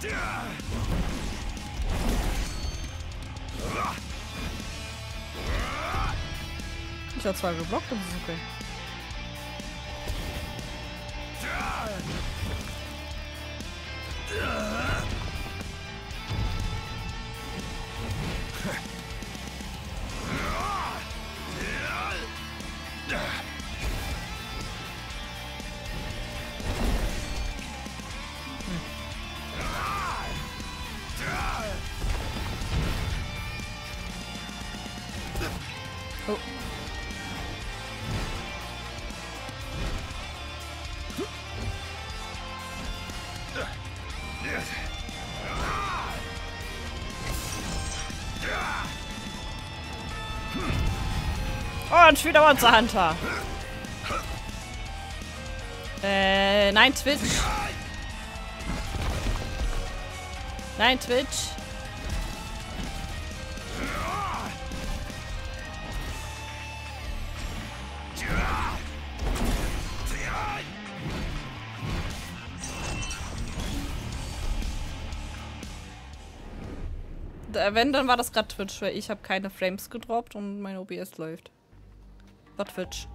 Ich habe zwar geblockt, aber ist okay. Und schon wieder Monster Hunter. Äh, nein, Twitch. Nein, Twitch. Wenn, dann war das gerade Twitch, weil ich habe keine Frames gedroppt und mein OBS läuft. War Twitch.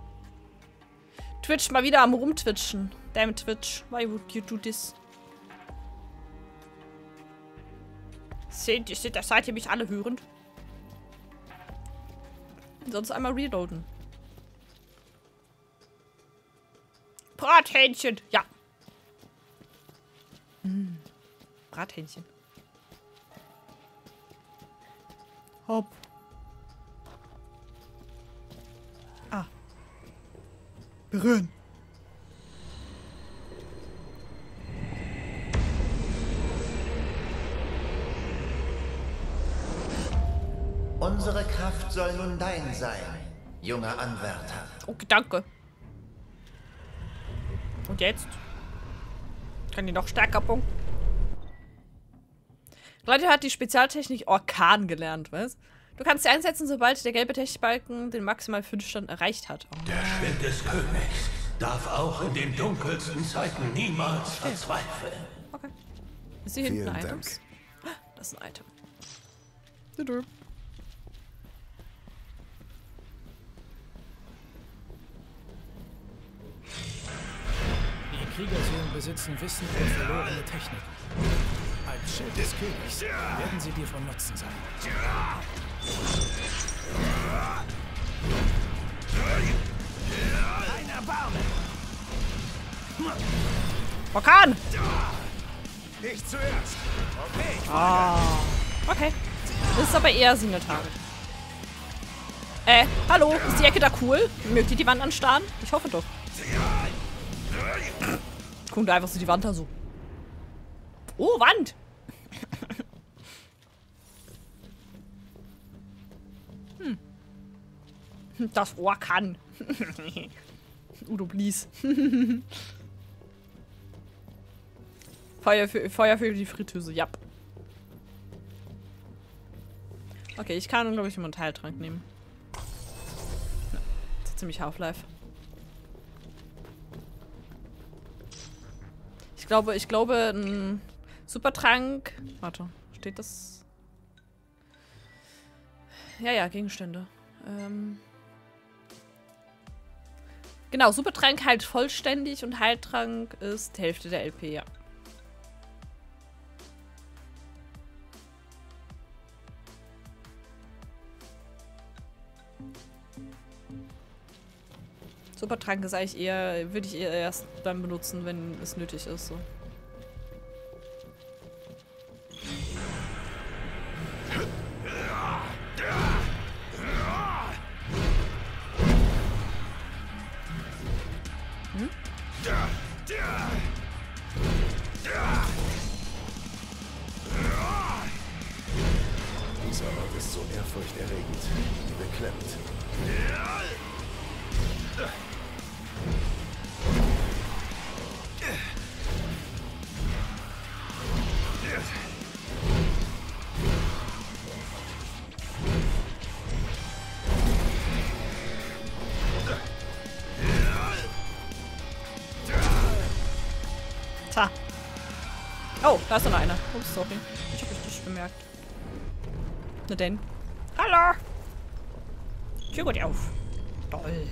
Twitch mal wieder am rumtwitchen. Damn Twitch, why would you do this? Seht ihr, seht, seid ihr mich alle hörend? Sonst einmal reloaden. Brathähnchen, ja. Mm. Brathähnchen. Hopp. Berühren. Unsere Kraft soll nun dein sein, junger Anwärter. Okay, danke. Und jetzt? Kann die noch stärker punkten? Leute hat die Spezialtechnik Orkan gelernt, was? Du kannst sie einsetzen, sobald der gelbe Technikbalken den maximal 5 Stand erreicht hat. Oh. Der Schwert des Königs darf auch in den dunkelsten Zeiten niemals verzweifeln. Okay. Ist hier hinten Dank. Items? Ah, Das ist ein Item. Tudu. Die Kriegerseelen besitzen Wissen und verlorene Technik. Als Schild des Königs werden sie dir von Nutzen sein. Orkan! Ich zuerst. Okay, Ah. Okay. Das ist aber eher Single Target. Äh, hallo, ist die Ecke da cool? Mögt ihr die Wand anstarren? Ich hoffe doch. Guck da einfach so die Wand da so. Oh, Wand! Das Ohr kann. Udo Blies. Feuer für, Feuer für die Fritteuse, ja. Okay, ich kann, glaube ich, immer einen Teiltrank nehmen. Ja, das ist ziemlich Half-Life. Ich glaube, ich glaube, ein Supertrank. Warte, steht das? Ja, ja, Gegenstände. Ähm. Genau, Supertrank halt vollständig und Heiltrank ist die Hälfte der LP, ja. Supertrank ist eigentlich eher, würde ich eher erst dann benutzen, wenn es nötig ist. So. Oh, da ist noch einer. Oh, sorry. Ich hab dich nicht bemerkt. Na denn. Hallo! Tür geht auf. Toll.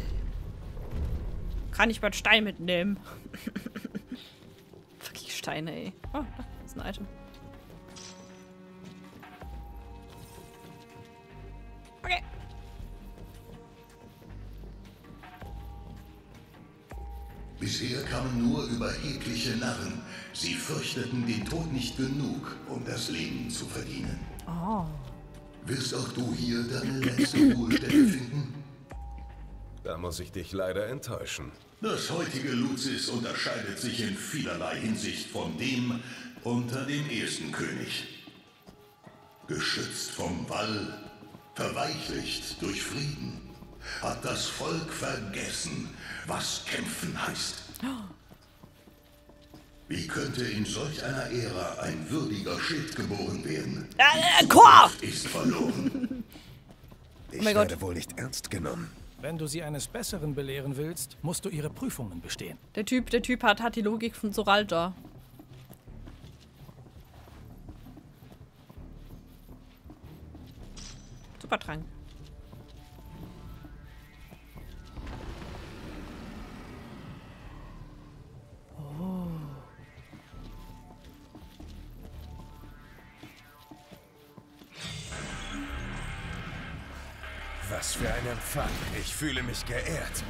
Kann ich mal Stein mitnehmen? Fucking Steine, ey. Oh, da ist ein Item. Okay. Bisher kamen nur überhebliche Narren. Sie fürchteten den Tod nicht genug, um das Leben zu verdienen. Oh. Wirst auch du hier deine letzte Ruhestätte finden? Da muss ich dich leider enttäuschen. Das heutige Luzis unterscheidet sich in vielerlei Hinsicht von dem unter dem ersten König. Geschützt vom Wall, verweichlicht durch Frieden, hat das Volk vergessen, was kämpfen heißt. Wie könnte in solch einer Ära ein würdiger Schild geboren werden? Äh, äh, Chor! Ist verloren. Ich mein Gott. werde wohl nicht ernst genommen. Wenn du sie eines Besseren belehren willst, musst du ihre Prüfungen bestehen. Der Typ, der Typ hat, hat die Logik von Soralda. Supertrank. Was für ein Empfang. Ich fühle mich geehrt.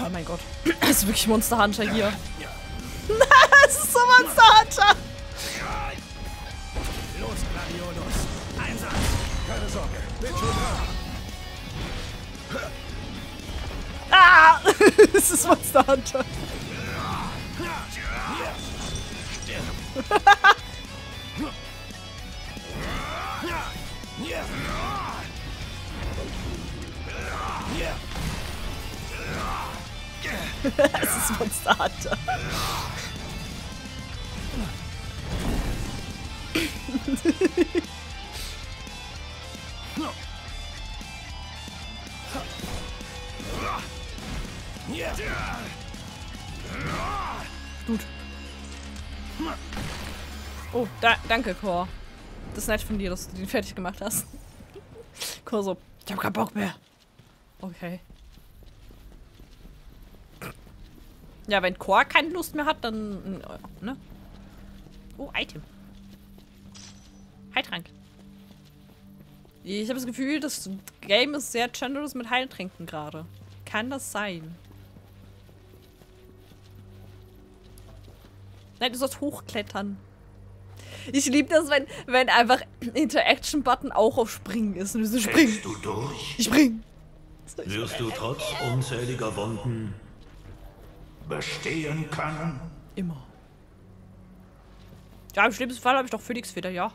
Oh mein Gott. Das ist wirklich Monster Hunter hier. Es ist so Monster Hunter. Los, Gladiolus! Einsatz! Keine Sorge, bin schon dran. Ah! Es ist Monster Hunter. Es ist Monster Hunter. Gut. Oh, da, danke, Cor. Das ist nett von dir, dass du den fertig gemacht hast. Cor so, ich hab keinen Bock mehr. Okay. Ja, wenn Cor keine Lust mehr hat, dann. äh, Ne? Oh, Item. Heiltrank. Ich habe das Gefühl, das Game ist sehr generous mit Heiltränken gerade. Kann das sein? Nein, du sollst hochklettern. Ich liebe das, wenn, wenn einfach Interaction-Button auch auf Springen ist. Und du so. Hältst du durch? Ich spring. Wirst du trotz unzähliger Wunden bestehen können? Immer. Ja, im schlimmsten Fall habe ich doch Phoenix wieder, ja.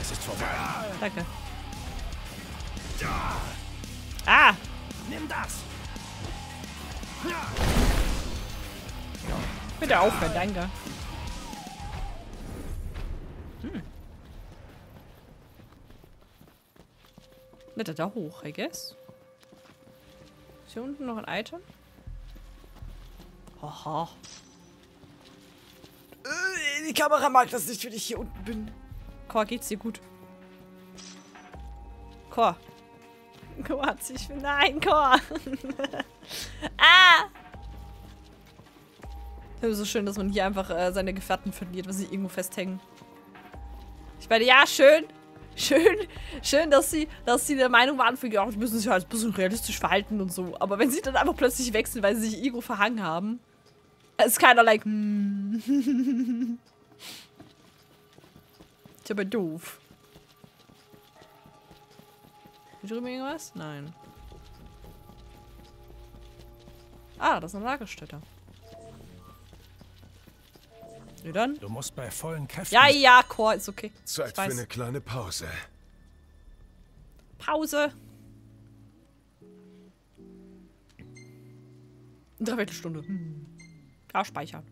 Es ist vorbei. Danke. Ah! Nimm das! Bitte aufhören, danke. Hm. Nicht da hoch, I guess. Ist hier unten noch ein Item? Haha. Äh, Die Kamera mag das nicht, wenn ich hier unten bin. Cor, geht's dir gut? Cor. Cor hat sich... Nein, Cor. ah! Das ist so schön, dass man hier einfach äh, seine Gefährten verliert, wenn sie irgendwo festhängen. Ich meine, ja, schön. Schön, schön, dass sie, dass sie der Meinung waren, für ja, die müssen sich halt ein bisschen realistisch verhalten und so. Aber wenn sie dann einfach plötzlich wechseln, weil sie sich Ego verhangen haben, ist keiner like, hm. Ist aber doof. Hier drüben irgendwas? Nein. Ah, das ist eine Lagerstätte. Ja, dann. Du musst bei vollen Kräften... Ja, ja, Chor, ist okay. Zeit Ich für eine kleine Pause. Pause. Eine Dreiviertelstunde. Hm. Ja, speichern.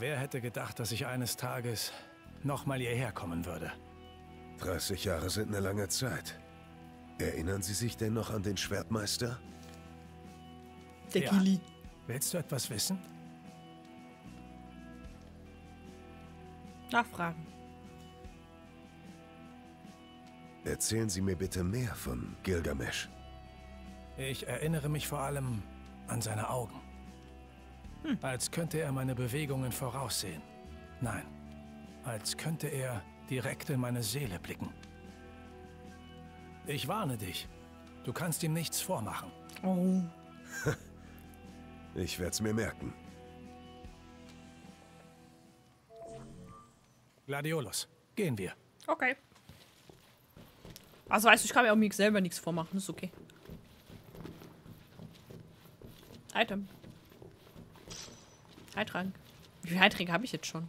Wer hätte gedacht, dass ich eines Tages nochmal hierher kommen würde? 30 Jahre sind eine lange Zeit. Erinnern Sie sich denn noch an den Schwertmeister? Der Ja. Kili. Willst du etwas wissen? Nachfragen. Erzählen Sie mir bitte mehr von Gilgamesh. Ich erinnere mich vor allem an seine Augen. Als könnte er meine Bewegungen voraussehen. Nein, als könnte er direkt in meine Seele blicken. Ich warne dich. Du kannst ihm nichts vormachen. Oh. Ich werde es mir merken. Gladiolus, gehen wir. Okay. Also weißt du, ich kann mir auch mir selber nichts vormachen. Das ist okay. Item. Heiltrank. Wie viele Heiltränke habe ich jetzt schon?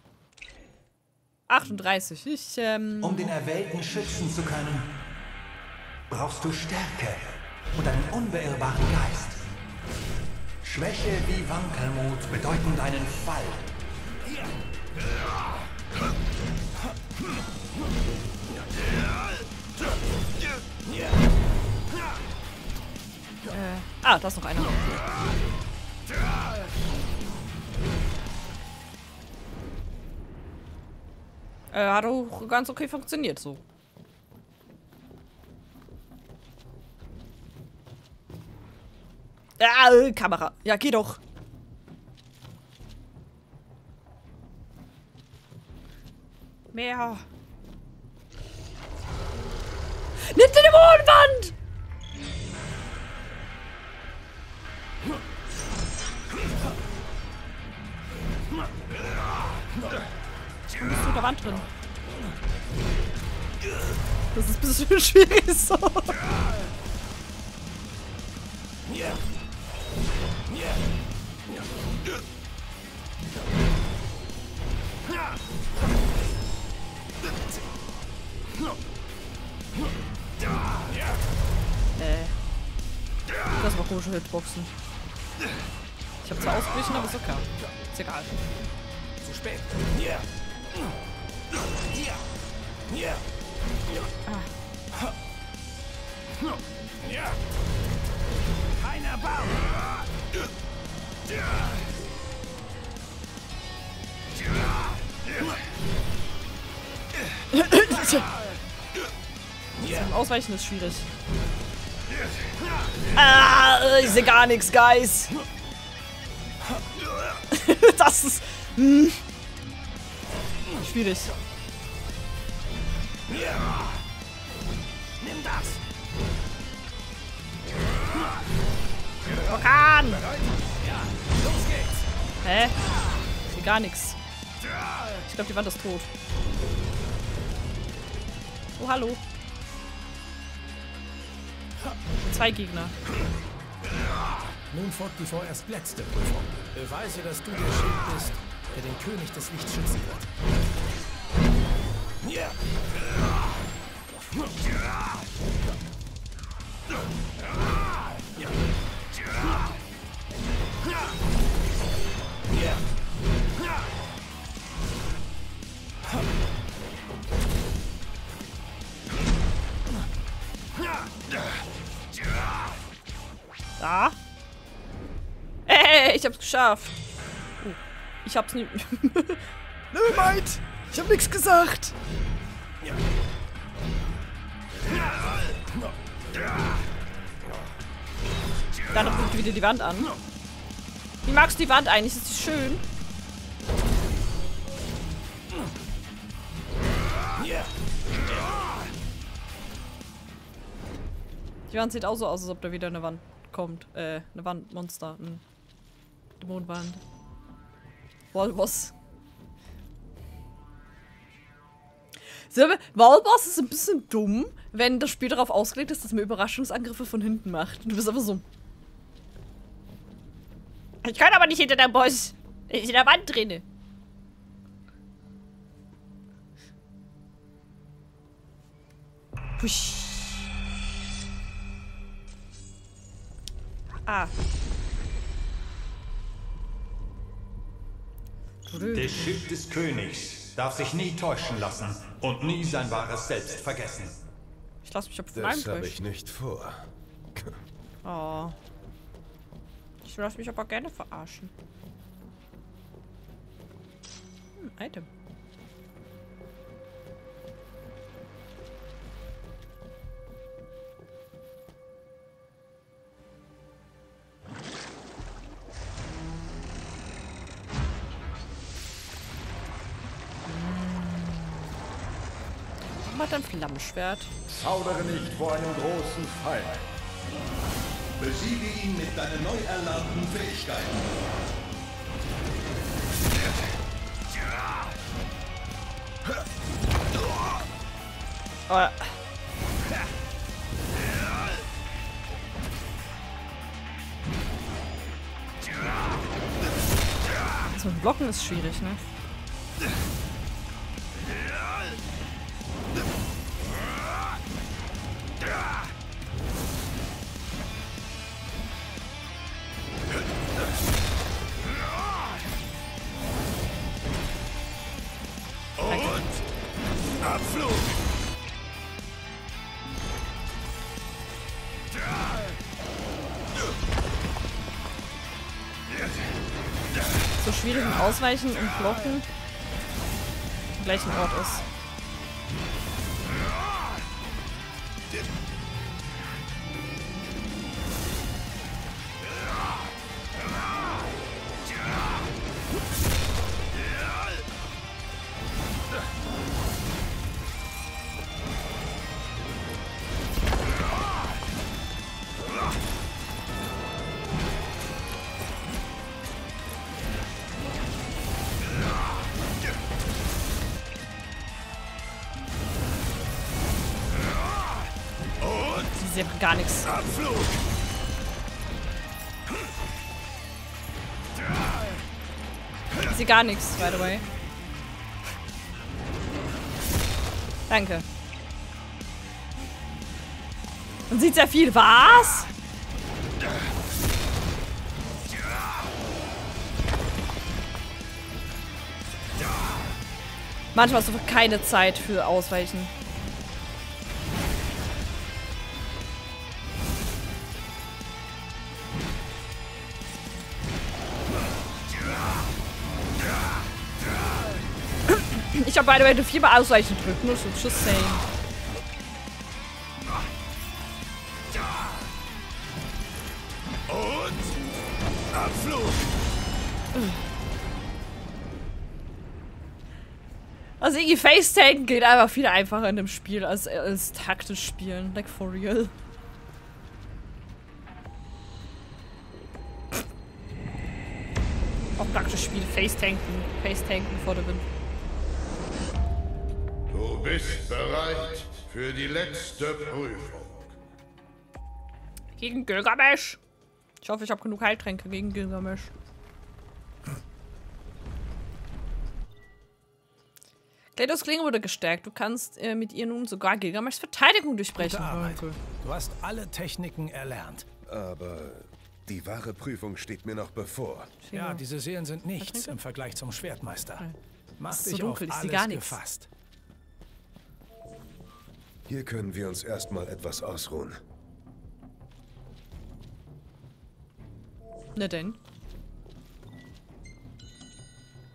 38. Ich, ähm... Um den Erwählten schützen zu können, brauchst du Stärke und einen unbeirrbaren Geist. Schwäche wie Wankelmut bedeuten deinen Fall. Ah, da ist noch einer. Äh, hat auch ganz okay funktioniert so. Ja, äh, Kamera. Ja, geh doch. Mehr. Nimm die Dämonenwand! Du bist unter Wand drin. Das ist ein bisschen schwierig so. Äh. Das war komische Hitboxen. Ich habe zwar ausgewichen, aber ist okay. Ist egal. Zu spät. Ausweichen ist schwierig. Ah, ich sehe gar nichts, Guys. das ist hm. Schwierig. Nimm das. Orkan! Los geht's. Hä? Sehe gar nichts. Ich glaube, die Wand ist tot. Oh, hallo. Zwei Gegner. Nun folgt die vorerst letzte Prüfung. Beweise, dass du der Schild bist, der den König des Lichts schützen wird. Da. Ich hab's geschafft. Oh, ich hab's nie. Niemand! Ich hab nichts gesagt. Dann ruft wieder die Wand an. Wie magst du die Wand eigentlich? Ist die schön? Die Wand sieht auch so aus, als ob da wieder eine Wand kommt. Äh, eine Wandmonster. Ein Dämonenwand. Walboss. Silber, Walboss ist ein bisschen dumm, wenn das Spiel darauf ausgelegt ist, dass man Überraschungsangriffe von hinten macht. Und du bist einfach so. Ich kann aber nicht hinter der Boss. Ich in der Wand drinne. Husch. Ah. Das Schiff des Königs darf sich nie täuschen lassen und nie sein wahres Selbst vergessen. Ich lasse mich auf Das habe ich nicht vor. Oh. Ich lasse mich aber gerne verarschen. Hm, Item. Flammenschwert? Zaudere nicht vor einem großen Feind. Besiege ihn mit deinen neu erlernten Fähigkeiten. Oh. Mit dem Blocken ist schwierig, ne? Ausweichen und Blocken am gleichen Ort ist. Sie sehen gar nichts. Abflug! Sehe gar nichts, by the way. Danke. Man sieht sehr viel. Was? Manchmal hast du keine Zeit für Ausweichen. Ich habe beide Werte viermal ausweichen drücken, nur so just saying. Und Abflug! Also irgendwie Face-Tanken geht einfach viel einfacher in dem Spiel als, als taktisch spielen. Like for real. Auch taktisch spielen, Face-Tanken. Face-Tanken vor der Wind. Du bist bereit für die letzte Prüfung. Gegen Gilgamesh. Ich hoffe, ich habe genug Heiltränke gegen Gilgamesh. Glados Klinge wurde gestärkt. Du kannst äh, mit ihr nun sogar Gilgameshs Verteidigung durchbrechen. Gute Arbeit. Du hast alle Techniken erlernt. Aber die wahre Prüfung steht mir noch bevor. Ja, diese Seelen sind nichts im Vergleich zum Schwertmeister. Mach ist so dich dunkel, auf alles gar nichts. gefasst. Hier können wir uns erstmal etwas ausruhen. Na denn.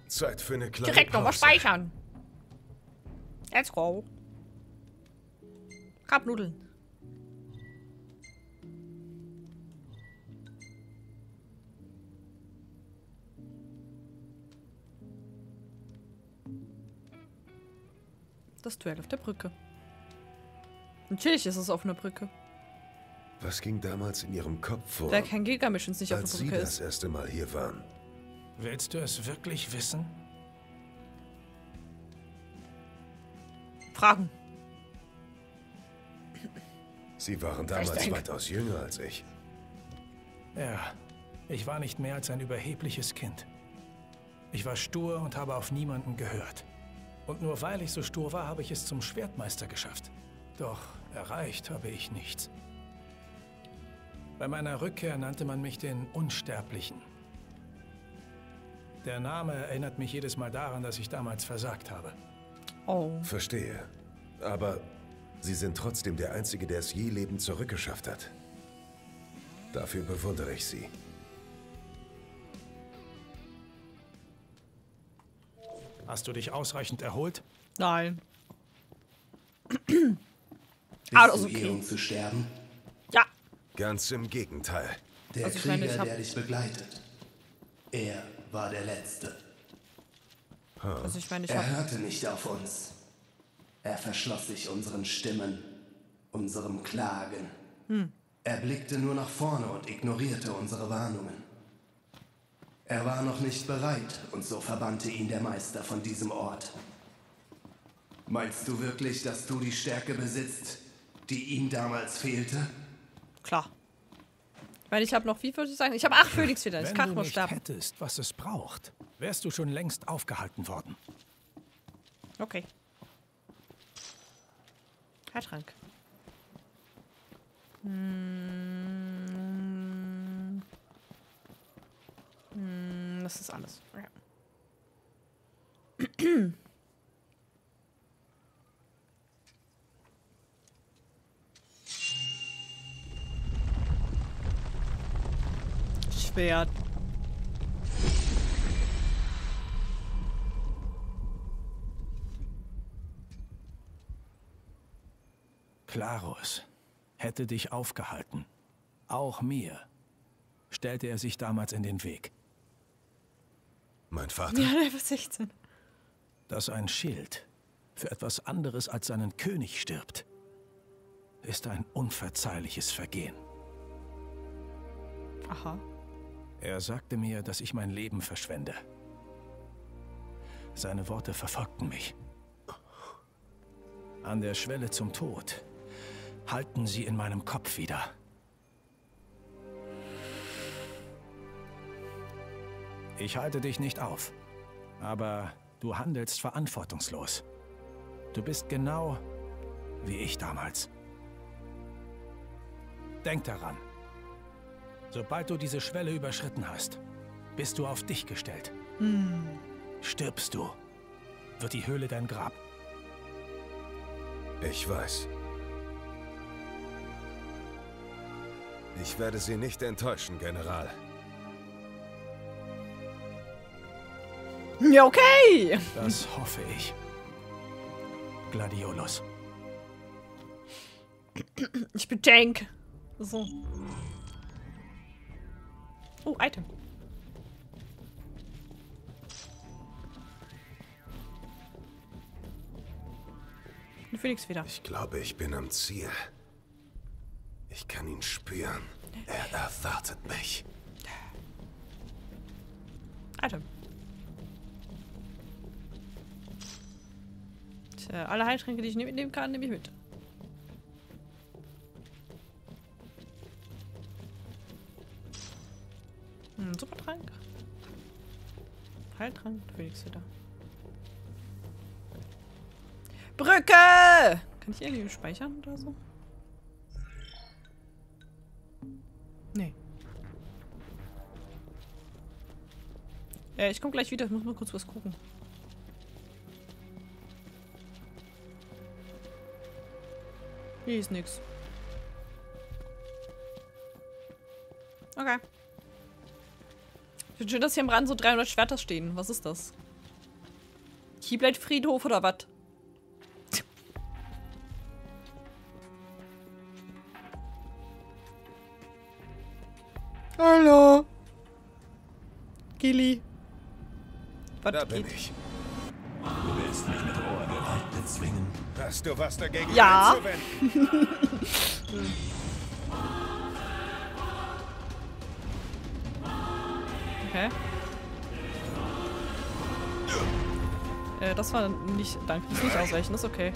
Zeit für eine kleine Direkt nochmal speichern. Let's go. Kapnudeln. Das Duell auf der Brücke. Natürlich ist es auf einer Brücke. Was ging damals in ihrem Kopf vor, Wer kein Gilgamesh uns nicht auf als der sie Brücke das ist. erste Mal hier waren? Willst du es wirklich wissen? Fragen. Sie waren damals weitaus jünger als ich. Ja, ich war nicht mehr als ein überhebliches Kind. Ich war stur und habe auf niemanden gehört. Und nur weil ich so stur war, habe ich es zum Schwertmeister geschafft. Doch erreicht habe ich nichts. Bei meiner Rückkehr nannte man mich den Unsterblichen. Der Name erinnert mich jedes Mal daran, dass ich damals versagt habe. Oh. Verstehe. Aber Sie sind trotzdem der Einzige, der es je lebend zurückgeschafft hat. Dafür bewundere ich Sie. Hast du dich ausreichend erholt? Nein. Bist Ah, das ist du hier, okay. um zu sterben? Ja. Ganz im Gegenteil. Der Also Krieger, meine, hab- der dich begleitet. Er war der Letzte. Also ich meine, ich Er hörte nicht auf uns. Er verschloss sich unseren Stimmen, unserem Klagen. Er blickte nur nach vorne und ignorierte unsere Warnungen. Er war noch nicht bereit und so verbannte ihn der Meister von diesem Ort. Meinst du wirklich, dass du die Stärke besitzt, die ihm damals fehlte? Klar. Weil ich habe noch, wie würde ich sagen? Ich habe acht Phönix wieder. Ich Wenn kann du nur nicht sterben. hättest, was es braucht, wärst du schon längst aufgehalten worden. Okay. Heiltrank. Hm. Hm, das ist alles. Ja. Schwert. Klarus hätte dich aufgehalten. Auch mir stellte er sich damals in den Weg. Mein Vater? Ja, Level 16. Dass ein Schild für etwas anderes als seinen König stirbt, ist ein unverzeihliches Vergehen. Aha. Er sagte mir, dass ich mein Leben verschwende. Seine Worte verfolgten mich. An der Schwelle zum Tod halten sie in meinem Kopf wieder. Ich halte dich nicht auf, aber du handelst verantwortungslos. Du bist genau wie ich damals. Denk daran. Sobald du diese Schwelle überschritten hast, bist du auf dich gestellt. Stirbst du, wird die Höhle dein Grab. Ich weiß. Ich werde Sie nicht enttäuschen, General. Ja, okay. Das hoffe ich. Gladiolus. Ich bin Tank. So. Oh, Item. Ein Phoenix wieder. Ich glaube, ich bin am Ziel. Ich kann ihn spüren. Er erwartet mich. Item. Tja, alle Heiltränke, die ich mitnehmen kann, nehme ich mit. Heiltrank, Phoenix wieder. Brücke! Kann ich irgendwie speichern oder so? Nee. Äh, ich komme gleich wieder. Ich muss mal kurz was gucken. Hier ist nix. Ich finde schön, dass hier am Rand so 300 Schwerter stehen. Was ist das? Keyblade Friedhof oder was? Hallo. Gilly. Was Da bin geht? ich. Du willst mich mit roher Gewalt bezwingen? Hast du was dagegen Ja. Okay. Äh, das war nicht. Danke, das ist nicht ausreichend, das ist okay.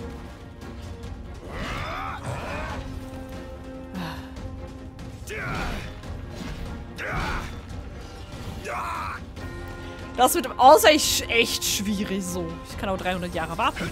Das wird außer ich echt schwierig so. Ich kann auch 300 Jahre warten.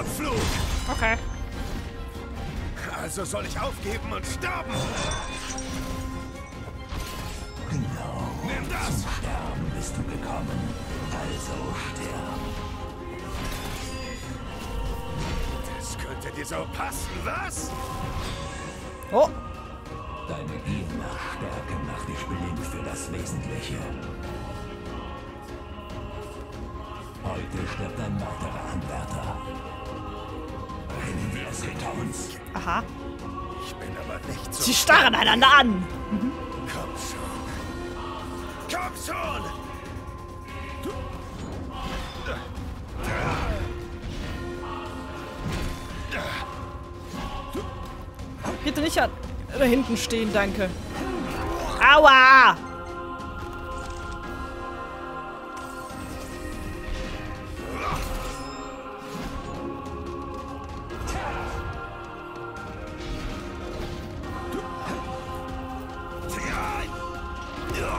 Abflug! Okay. Also soll ich aufgeben und sterben? Genau. Nimm das! Zum Sterben bist du gekommen. Also stirb. Das könnte dir so passen, was? Oh, Deine Gier nach Stärke macht dich blind für das Wesentliche. Heute stirbt ein weiterer Anwärter. Hinter uns. aha. Ich bin aber nicht so... Sie starren einander an. Komm schon. Komm schon! Bitte nicht an da hinten stehen, danke. Aua!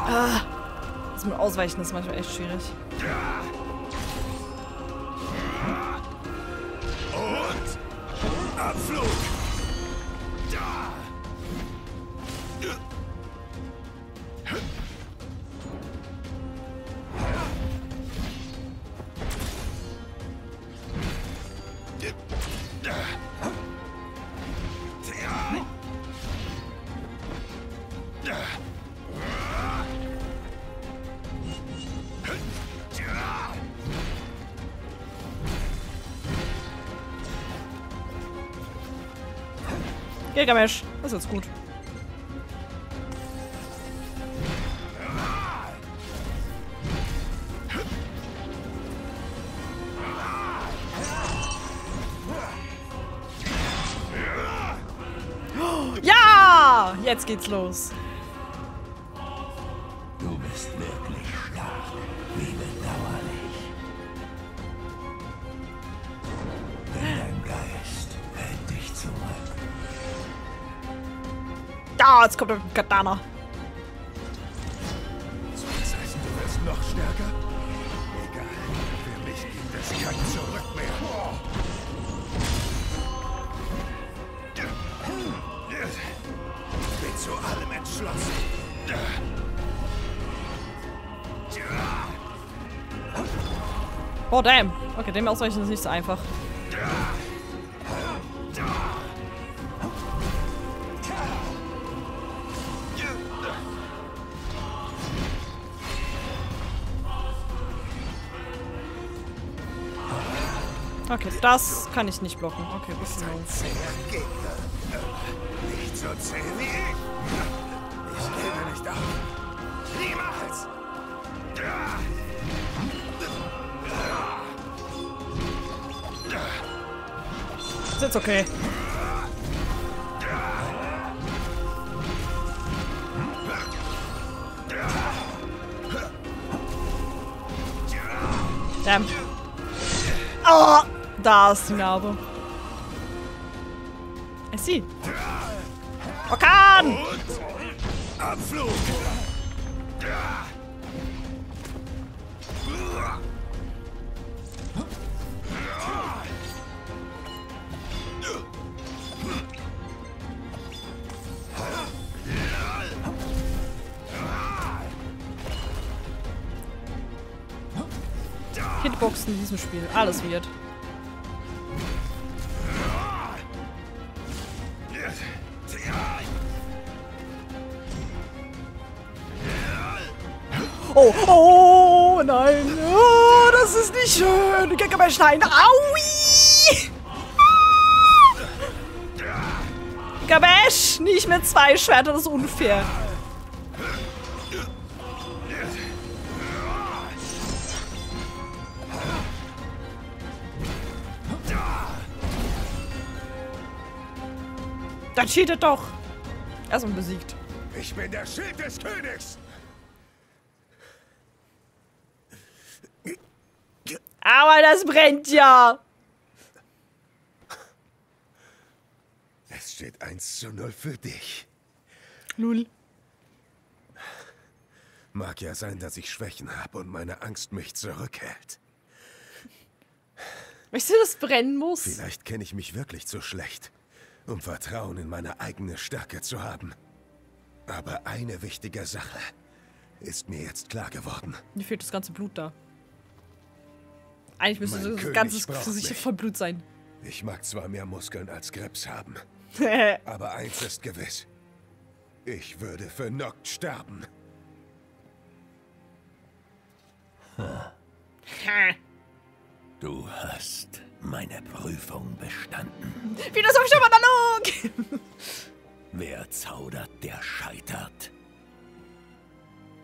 Ah, das mit Ausweichen ist manchmal echt schwierig. Und Abflug! Gilgamesh, das ist jetzt gut. Ja! Jetzt geht's los. Da, jetzt kommt der Katana. Soll das heißen, du wirst noch stärker? Egal. Für mich gibt es kein Zurück mehr. Ich bin zu allem entschlossen. Oh, damn. Okay, dem ausweichen ist nicht so einfach. Das kann ich nicht blocken. Okay, low. Zäher Gegner. Nicht so zäh wie ich. Ich gebe nicht auf. Niemals. Ist jetzt okay. Damn. Oh, Darsinabo. I see. Orkan! Abflug! Hitboxen in diesem Spiel. Alles wird. Oh, oh, nein. Oh, das ist nicht schön. Gaggabash, nein. Aui! Gabash, nicht mit zwei Schwertern, das ist unfair. Dann cheatet doch. Erstmal besiegt. Ich bin der Schild des Königs! Aber das brennt ja. Es steht 1 zu 0 für dich. Lul. Mag ja sein, dass ich Schwächen habe und meine Angst mich zurückhält. Weißt du, das brennen muss? Vielleicht kenne ich mich wirklich zu schlecht, um Vertrauen in meine eigene Stärke zu haben. Aber eine wichtige Sache ist mir jetzt klar geworden. Mir fehlt das ganze Blut da. Eigentlich müsste Mein das König ganze braucht Gesicht mich. voll Blut sein. Ich mag zwar mehr Muskeln als Krebs haben, aber eins ist gewiss. Ich würde für Noct sterben. Du hast meine Prüfung bestanden. Philosophischer Monolog! Wer zaudert, der scheitert.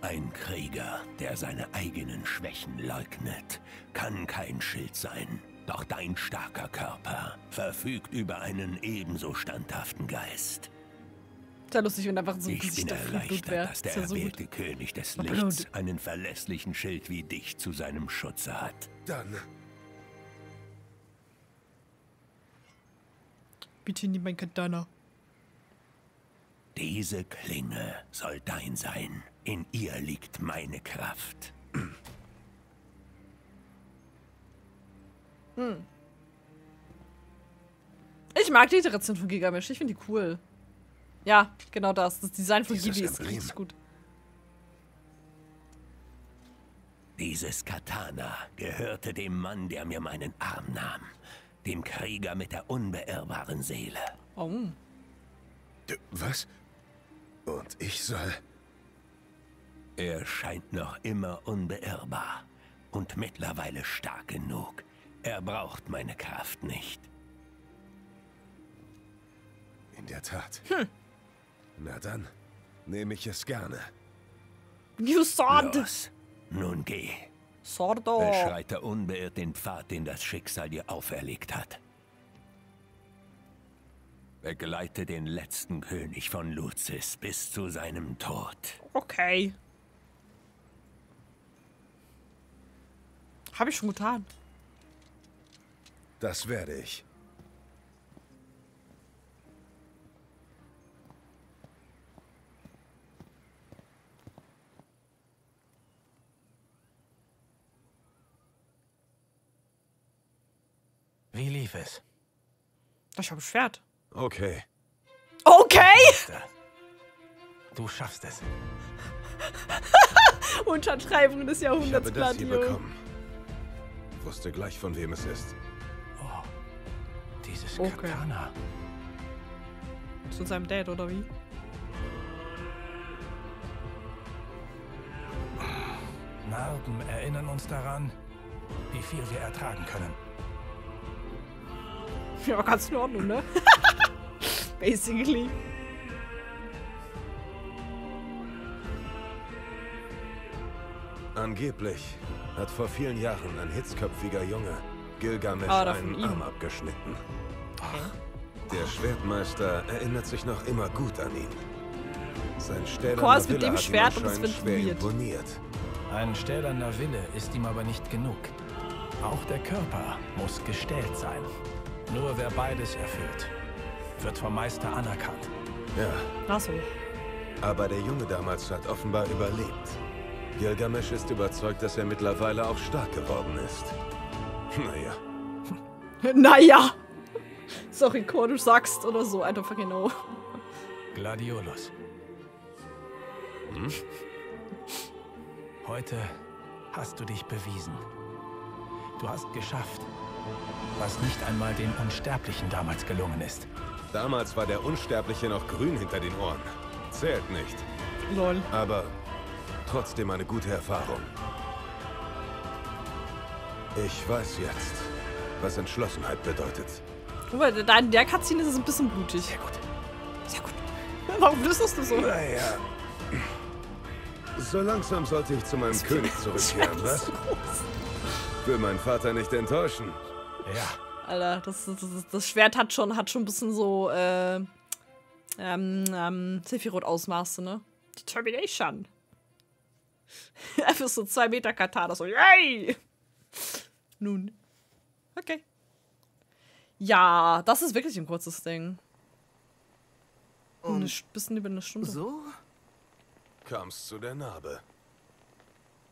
Ein Krieger, der seine eigenen Schwächen leugnet, kann kein Schild sein. Doch dein starker Körper verfügt über einen ebenso standhaften Geist. Sehr lustig, wenn einfach so ein Ich bin erleichtert, dass der ja so erwählte König des Lichts Blut. einen verlässlichen Schild wie dich zu seinem Schutze hat. Dann Bitte nimm mein Katana. Diese Klinge soll dein sein. In ihr liegt meine Kraft. Ich mag die Iteration von Gigamesh. Ich finde die cool. Ja, genau das. Das Design von Gibi ist richtig gut. Dieses Katana gehörte dem Mann, der mir meinen Arm nahm. Dem Krieger mit der unbeirrbaren Seele. Oh. D- Was? Und ich soll. Er scheint noch immer unbeirrbar und mittlerweile stark genug. Er braucht meine Kraft nicht. In der Tat. Na dann, nehme ich es gerne. You sword! Los, nun geh. Sordo! Beschreite unbeirrt den Pfad, den das Schicksal dir auferlegt hat. Begleite den letzten König von Luzis bis zu seinem Tod. Okay. Habe ich schon getan. Das werde ich. Wie lief es? Ich habe ein Schwert. Okay. Okay! Du schaffst es. Untertreibung des Ich habe Jahrhunderts, das hier bekommen. Wusste gleich, von wem es ist. Dieses Okay. Katana. Zu seinem Dad, oder wie? Narben erinnern uns daran, wie viel wir ertragen können. Ja, ganz in Ordnung, ne? Basically. Angeblich hat vor vielen Jahren ein hitzköpfiger Junge Gilgamesh Ah, einen ihm. Arm abgeschnitten. Der Schwertmeister erinnert sich noch immer gut an ihn. Sein stählerner Kors mit Wille dem hat ihm Schwert und es wird schwer weird. imponiert. Ein stählerner Wille ist ihm aber nicht genug. Auch der Körper muss gestählt sein. Nur wer beides erfüllt, wird vom Meister anerkannt. Ja, Achso. aber der Junge damals hat offenbar überlebt. Gilgamesh ist überzeugt, dass er mittlerweile auch stark geworden ist. Naja, Naja. Sorry, Kor, du sagst oder so. I don't fucking know. Gladiolus. Heute hast du dich bewiesen. Du hast geschafft, was nicht einmal den Unsterblichen damals gelungen ist. Damals war der Unsterbliche noch grün hinter den Ohren. Zählt nicht. Lol. Aber trotzdem eine gute Erfahrung. Ich weiß jetzt, was Entschlossenheit bedeutet. Guck mal, da in der Cutscene ist es ein bisschen blutig. Sehr gut. Sehr gut. Warum flüsterst du so? Naja. So langsam sollte ich zu meinem König zurückkehren, was? Will meinen Vater nicht enttäuschen. Ja, Alter, das, das, das, das Schwert hat schon, hat schon ein bisschen so, äh, ähm, ähm, Sephiroth-Ausmaße, ne? Determination. Einfach so zwei Meter Katana, so, yay! Nun. Okay. Ja, das ist wirklich ein kurzes Ding. Eine, Sch- bisschen über eine Stunde. So? Kam's zu der Narbe.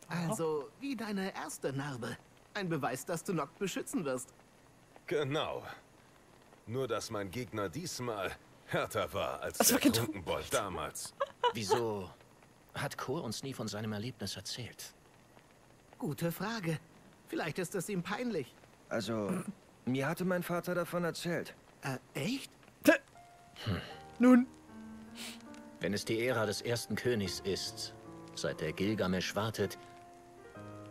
Also, wie deine erste Narbe. Ein Beweis, dass du Noct beschützen wirst. Genau. Nur, dass mein Gegner diesmal härter war als Das der. Trunkenbold damals. Wieso hat Kor uns nie von seinem Erlebnis erzählt? Gute Frage. Vielleicht ist es ihm peinlich. Also, mir hatte mein Vater davon erzählt. Äh, echt? Nun. Wenn es die Ära des ersten Königs ist, seit der Gilgamesch wartet,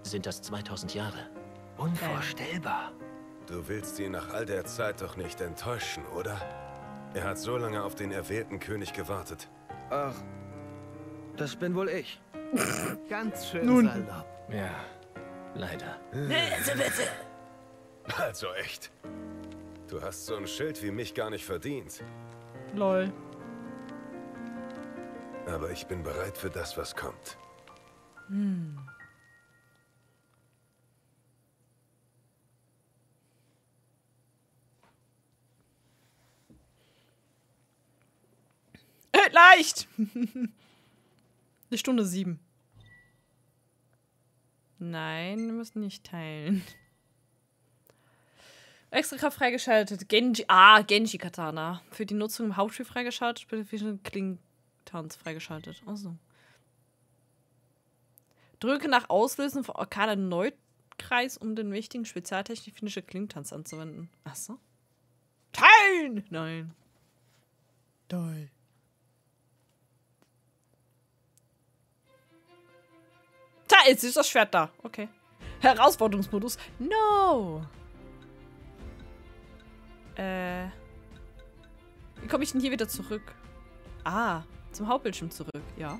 sind das 2000 Jahre. Unvorstellbar. Du willst ihn nach all der Zeit doch nicht enttäuschen, oder? Er hat so lange auf den erwählten König gewartet. Ach, das bin wohl ich. Ganz schön Nun. salopp. Ja, leider. Also echt. Du hast so ein Schild wie mich gar nicht verdient. Lol. Aber ich bin bereit für das, was kommt. Äh, leicht! Eine Stunde sieben. Nein, wir müssen nicht teilen. Extra Kraft freigeschaltet. Genji. Ah, Genji Katana. Für die Nutzung im Hauptspiel freigeschaltet. Spezifischen Klingtanz freigeschaltet. Achso. Drücke nach Auslösen von Orkan erneut Kreis, um den wichtigen Spezialtechnik finnische Klingtanz anzuwenden. Achso. Teilen! Nein. Toll. Ist ist das Schwert da. Okay. Herausforderungsmodus. No. Äh. Wie komme ich denn hier wieder zurück? Ah, zum Hauptbildschirm zurück. Ja.